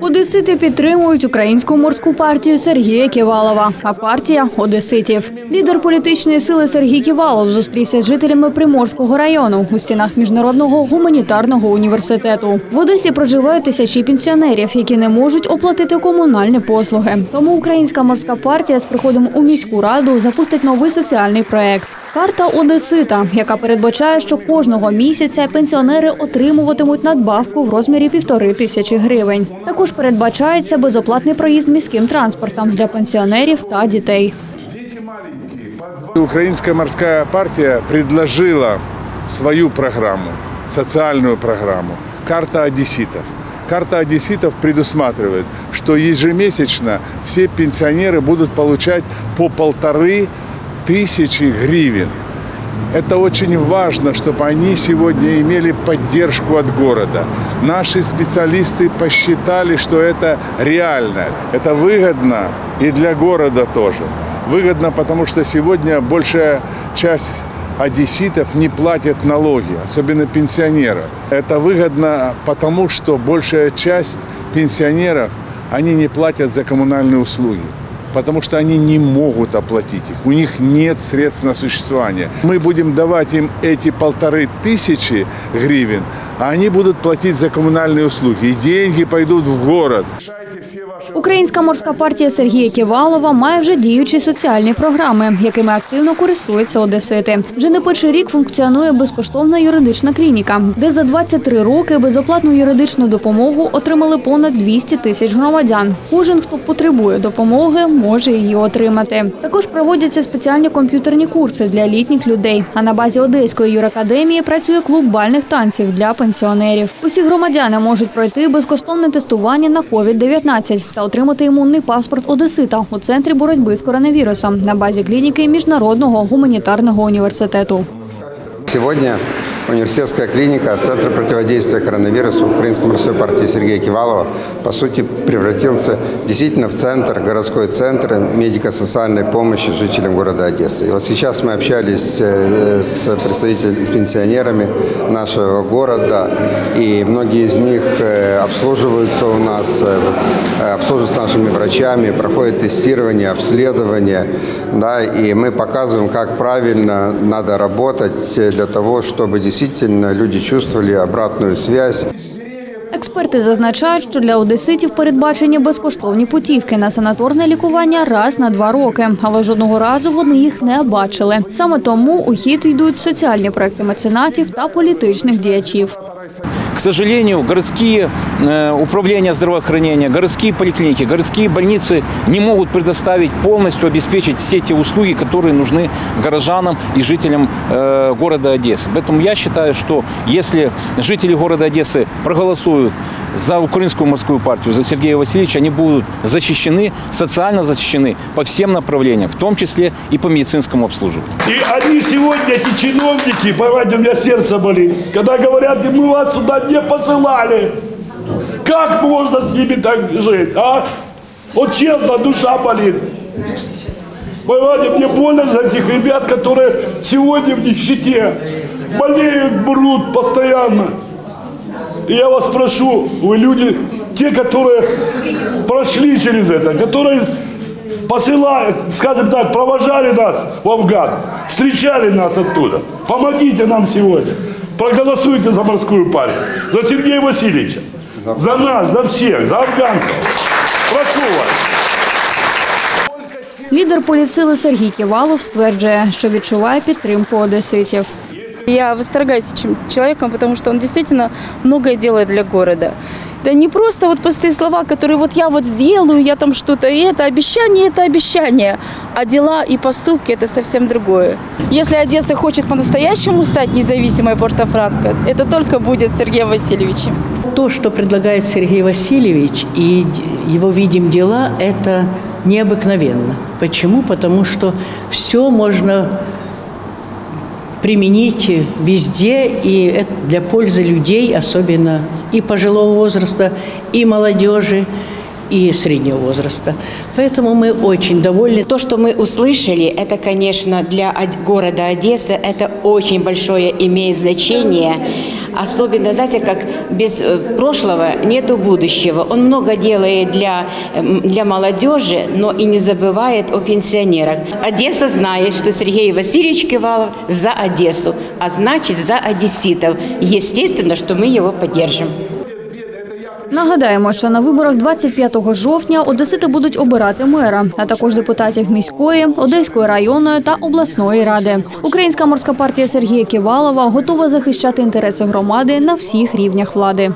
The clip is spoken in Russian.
Одесити підтримують українську морську партію Сергія Ківалова, а партія одеситів. Лідер політичної сили Сергій Ківалов зустрівся з жителями Приморського району у стінах міжнародного гуманітарного університету. В Одесі проживають тисячі пенсіонерів, які не можуть оплатити комунальні послуги. Тому українська морська партія з приходом у міську раду запустить новий соціальний проект. Карта Одесита, яка передбачає, що кожного місяця пенсіонери отримуватимуть надбавку в розмірі півтори тисячі гривень. Також передбачається безоплатний проїзд міським транспортом для пенсіонерів та дітей. Украинская морская партия предложила свою программу, социальную программу «Карта одесситов». Карта одесситов предусматривает, что ежемесячно все пенсионеры будут получать по полторы тысячи гривен. Это очень важно, чтобы они сегодня имели поддержку от города. Наши специалисты посчитали, что это реально, это выгодно и для города тоже. Выгодно, потому что сегодня большая часть одесситов не платят налоги, особенно пенсионеры. Это выгодно, потому что большая часть пенсионеров, они не платят за коммунальные услуги потому что они не могут оплатить их. У них нет средств на существование. Мы будем давать им эти полторы тысячи гривен, они будут платить за коммунальные услуги. И деньги пойдут в город. Українська морська партія Сергія Ківалова має вже діючі соціальні програми, якими активно користуються одесити. Вже не перший рік функціонує безкоштовна юридична клініка, де за 23 роки безоплатну юридичну допомогу отримали понад 200 тисяч громадян. Кожен, хто потребує допомоги, може її отримати. Також проводяться спеціальні комп'ютерні курси для літніх людей. А на базі Одеської юракадемії працює клуб бальних танців для пенсіонерів. Усі громадяни можуть пройти безкоштовне тестування на COVID-19 та отримати імунний паспорт Одесита у центрі боротьби з коронавірусом на базі клініки Міжнародного гуманітарного університету. Сегодня университетская клиника, Центр противодействия коронавирусу Украинской морской партии Сергея Кивалова, по сути, превратился действительно в центр, городской центр медико-социальной помощи жителям города Одессы. И вот сейчас мы общались э, с представителями, с пенсионерами нашего города, и многие из них э, обслуживаются у нас, э, обслуживаются нашими врачами, проходят тестирование, обследование, да, и мы показываем, как правильно надо работать для того, чтобы действительно люди чувствовали обратную связь. Експерти зазначають, що для одеситів передбачені безкоштовні путівки на санаторне лікування раз на два роки, але жодного разу вони їх не бачили. Саме тому у хід йдуть соціальні проекти меценатів та політичних діячів. К сожалению, городские э, управления здравоохранения, городские поликлиники, городские больницы не могут предоставить полностью, обеспечить все те услуги, которые нужны горожанам и жителям э, города Одессы. Поэтому я считаю, что если жители города Одессы проголосуют за Украинскую морскую партию, за Сергея Васильевича, они будут защищены, социально защищены по всем направлениям, в том числе и по медицинскому обслуживанию. И они сегодня, эти чиновники, понимаете, у меня сердце болит, когда говорят, мы вас туда не посылали. Как можно с ними так жить, а? Вот честно, душа болит. Понимаете, мне больно за этих ребят, которые сегодня в нищете болеют, брут постоянно. И я вас прошу, вы люди, те, которые прошли через это, которые посылают, скажем так, провожали нас в Афган, встречали нас оттуда. Помогите нам сегодня. Проголосуйте за морскую партию, за Сергея Васильевича, за нас, за всех, за афганцев. Прошу вас. Лідер поліцили Сергій Ківалов стверджує, що відчуває підтримку одеситів. Я восторгаюсь этим человеком, потому что он действительно многое делает для города. Это не просто вот пустые слова, которые вот я вот сделаю, я там что-то, и это обещание, это обещание. А дела и поступки – это совсем другое. Если Одесса хочет по-настоящему стать независимой Порто-Франко, это только будет Сергеем Васильевичем. То, что предлагает Сергей Васильевич и его видим дела, это необыкновенно. Почему? Потому что все можно применить везде, и это для пользы людей, особенно и пожилого возраста, и молодежи, и среднего возраста. Поэтому мы очень довольны. То, что мы услышали, это, конечно, для Од- города Одессы, это очень большое имеет значение. Особенно, знаете, как без э, прошлого нету будущего. Он много делает для, м, для молодежи, но и не забывает о пенсионерах. Одесса знает, что Сергей Васильевич Кивалов за Одессу, а значит за одесситов. Естественно, что мы его поддержим. Нагадаємо, що на виборах 25 жовтня одесити будуть обирати мера, а також депутатів міської, одеської районної та обласної ради. Українська морська партія Сергія Ківалова готова захищати інтереси громади на всіх рівнях влади.